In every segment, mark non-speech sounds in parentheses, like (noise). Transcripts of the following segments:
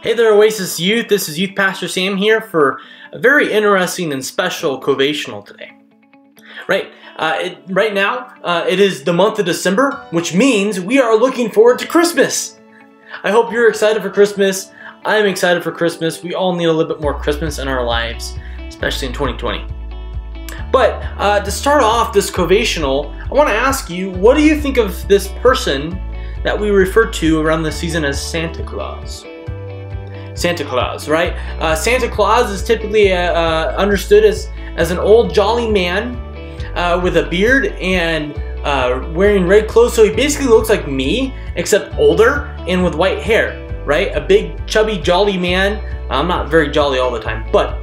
Hey there, Oasis Youth. This is Youth Pastor Sam here for a very interesting and special covational today. Right, uh, it, right now uh, it is the month of December, which means we are looking forward to Christmas. I hope you're excited for Christmas. I'm excited for Christmas. We all need a little bit more Christmas in our lives, especially in 2020. But uh, to start off this covational, I want to ask you, what do you think of this person that we refer to around the season as Santa Claus? Santa Claus, right? Uh, Santa Claus is typically uh, uh, understood as, as an old jolly man uh, with a beard and uh, wearing red clothes. So he basically looks like me, except older and with white hair, right? A big, chubby, jolly man. I'm not very jolly all the time, but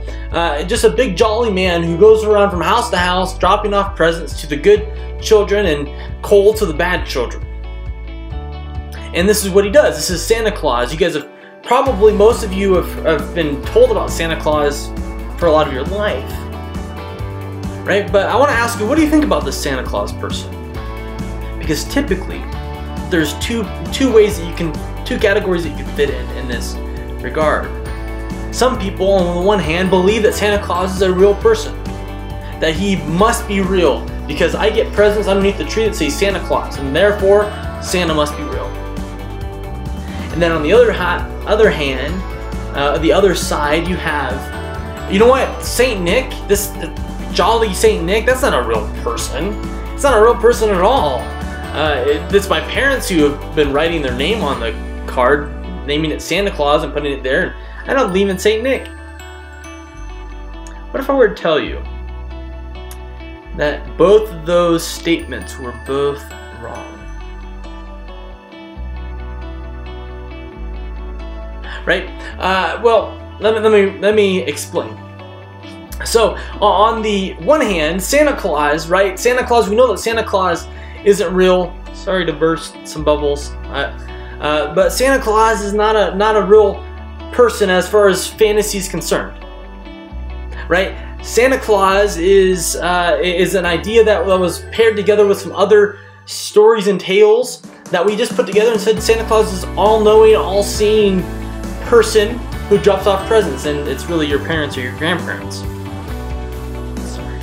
just a big, jolly man who goes around from house to house dropping off presents to the good children and coal to the bad children. And this is what he does. This is Santa Claus. You guys have probably most of you have, have been told about Santa Claus for a lot of your life. Right? But I want to ask you, what do you think about this Santa Claus person? Because typically, there's two two ways that you can two categories that you can fit in in this regard. Some people, on the one hand, believe that Santa Claus is a real person, that he must be real because I get presents underneath the tree that say Santa Claus, and therefore Santa must be real. And then on the other, ha- other hand, uh, the other side, you have, you know what, Saint Nick, this jolly Saint Nick, that's not a real person. It's not a real person at all. Uh, it, it's my parents who have been writing their name on the card, naming it Santa Claus and putting it there. I don't believe in Saint Nick. What if I were to tell you that both of those statements were both wrong? Right? Uh, well, let me, let me let me explain. So, on the one hand, Santa Claus, right? Santa Claus, we know that Santa Claus isn't real. Sorry to burst some bubbles, uh, uh, but Santa Claus is not a not a real person as far as fantasy is concerned, right? Santa Claus is uh, is an idea that was paired together with some other stories and tales that we just put together and said Santa Claus is all-knowing, all-seeing person who drops off presents, and it's really your parents or your grandparents. Sorry.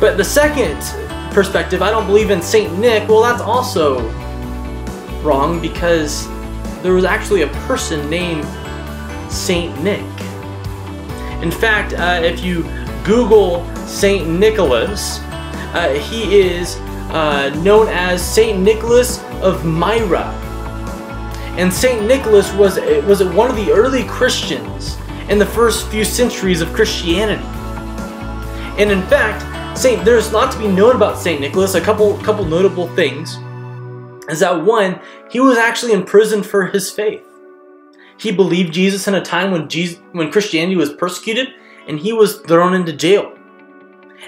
But the second perspective, I don't believe in Saint Nick. Well, that's also wrong because there was actually a person named Saint Nick. In fact, uh, if you Google Saint Nicholas, uh, he is uh, known as Saint Nicholas of Myra. And Saint Nicholas was was one of the early Christians in the first few centuries of Christianity. And in fact, Saint there's a lot to be known about Saint Nicholas. A couple couple notable things is that one, he was actually imprisoned for his faith. He believed Jesus in a time when Jesus, when Christianity was persecuted, and he was thrown into jail.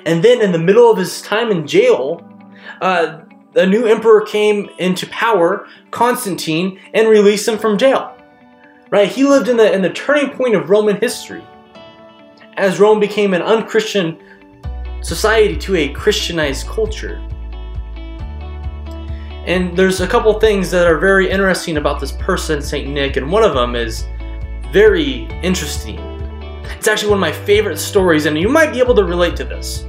And then, in the middle of his time in jail, uh, a new emperor came into power, Constantine, and released him from jail. Right? He lived in the in the turning point of Roman history, as Rome became an unchristian society to a Christianized culture. And there's a couple things that are very interesting about this person, Saint Nick, and one of them is very interesting. It's actually one of my favorite stories, and you might be able to relate to this.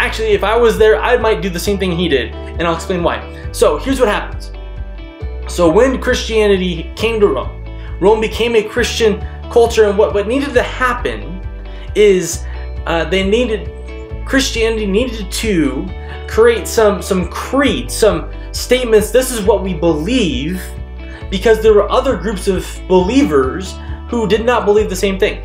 Actually, if I was there, I might do the same thing he did, and I'll explain why. So, here's what happens. So, when Christianity came to Rome, Rome became a Christian culture, and what, what needed to happen is uh, they needed, Christianity needed to create some, some creed, some statements. This is what we believe, because there were other groups of believers who did not believe the same thing.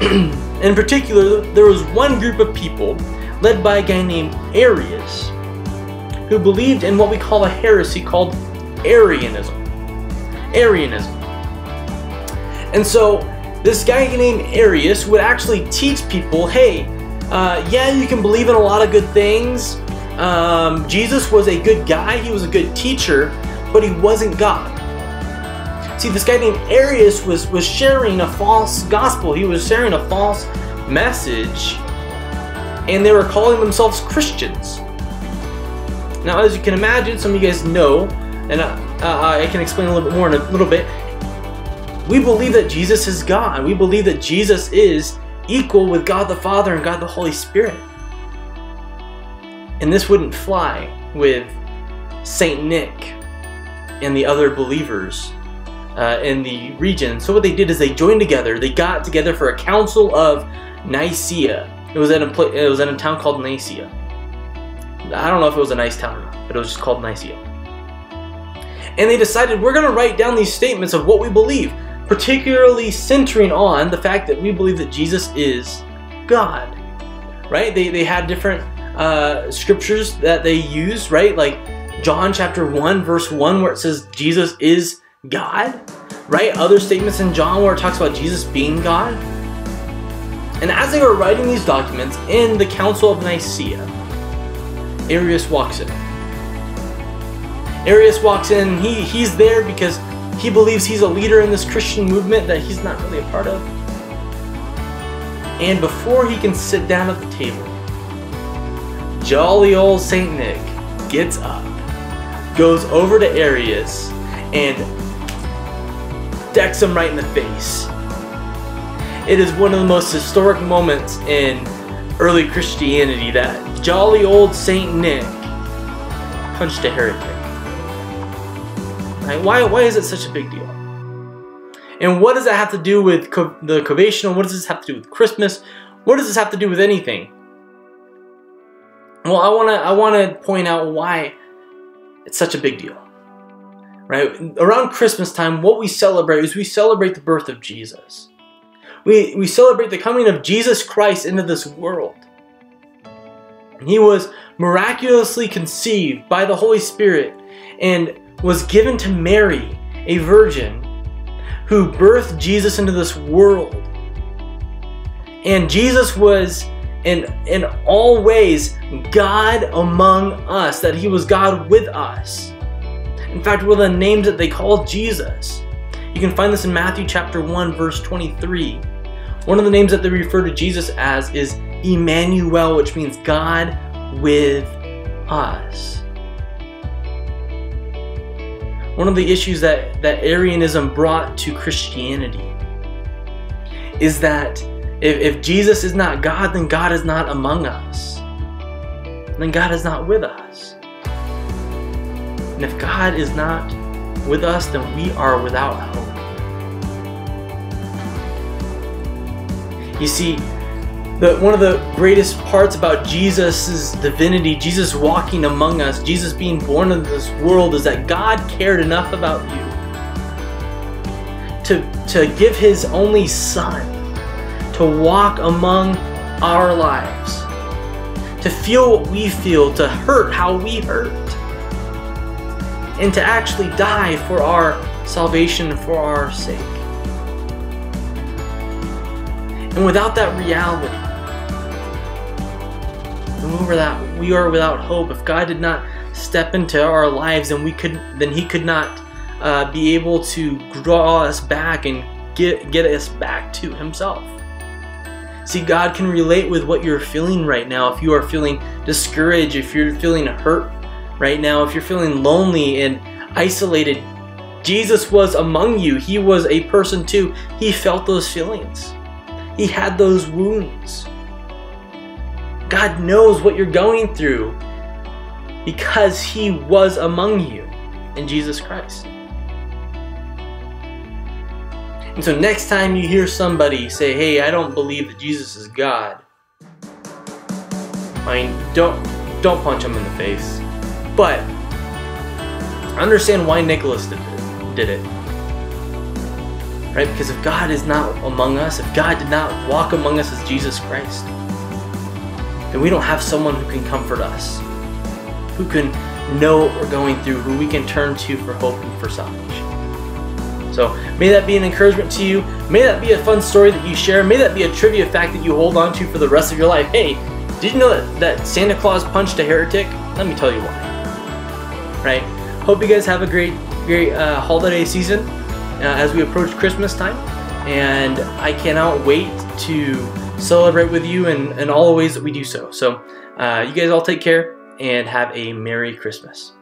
(clears throat) in particular, there was one group of people led by a guy named Arius who believed in what we call a heresy called Arianism. Arianism. And so, this guy named Arius would actually teach people hey, uh, yeah, you can believe in a lot of good things. Um, Jesus was a good guy, he was a good teacher, but he wasn't God. See, this guy named Arius was, was sharing a false gospel. He was sharing a false message, and they were calling themselves Christians. Now, as you can imagine, some of you guys know, and uh, uh, I can explain a little bit more in a little bit. we believe that Jesus is God. We believe that Jesus is equal with God the Father and God the Holy Spirit. And this wouldn't fly with Saint Nick and the other believers uh, in the region. So what they did is they joined together. They got together for a council of Nicaea. It was a it was in a town called Nicaea. I don't know if it was a nice town or not, but it was just called Nicaea. And they decided we're going to write down these statements of what we believe, particularly centering on the fact that we believe that Jesus is God. Right? They, they had different uh, scriptures that they used, right? Like John chapter 1, verse 1, where it says Jesus is God, right? Other statements in John where it talks about Jesus being God. And as they were writing these documents in the Council of Nicaea, Arius walks in. Arius walks in, he, he's there because he believes he's a leader in this Christian movement that he's not really a part of. And before he can sit down at the table, jolly old St. Nick gets up, goes over to Arius, and decks him right in the face. It is one of the most historic moments in early Christianity that jolly old Saint Nick punched a heretic. Why, why is it such a big deal? And what does that have to do with co the Covational? What does this have to do with Christmas? What does this have to do with anything? Well, I want to I want to point out why it's such a big deal. Right? Around Christmas time, what we celebrate is we celebrate the birth of Jesus. We, we celebrate the coming of Jesus Christ into this world. He was miraculously conceived by the Holy Spirit and was given to Mary, a virgin, who birthed Jesus into this world. And Jesus was in, in all ways God among us, that he was God with us. In fact, one of the names that they called Jesus. You can find this in Matthew chapter 1, verse 23. One of the names that they refer to Jesus as is Emmanuel, which means God with us. One of the issues that, that Arianism brought to Christianity is that if, if Jesus is not God, then God is not among us. Then God is not with us. And if God is not with us, then we are without hope. You see, the, one of the greatest parts about Jesus' divinity, Jesus walking among us, Jesus being born into this world, is that God cared enough about you to, to give His only Son to walk among our lives, to feel what we feel, to hurt how we hurt, and to actually die for our salvation for our sake. And without that reality, we that we are without hope. If God did not step into our lives, then we could then He could not uh, be able to draw us back and get get us back to Himself. See, God can relate with what you're feeling right now. If you are feeling discouraged, if you're feeling hurt right now, if you're feeling lonely and isolated, Jesus was among you. He was a person too. He felt those feelings. He had those wounds. God knows what you're going through because He was among you in Jesus Christ. And so next time you hear somebody say, hey, I don't believe that Jesus is God, I mean, don't, don't punch them in the face. But understand why Nicholas did it. Right? Because if God is not among us, if God did not walk among us as Jesus Christ, then we don't have someone who can comfort us, who can know what we're going through, who we can turn to for hope and for salvation. So may that be an encouragement to you. May that be a fun story that you share. May that be a trivia fact that you hold on to for the rest of your life. Hey, did you know that, that Santa Claus punched a heretic? Let me tell you why. Right? Hope you guys have a great, great uh, holiday season as we approach Christmas time. And I cannot wait to celebrate with you in, in all the ways that we do so. So, uh, you guys all take care and have a Merry Christmas.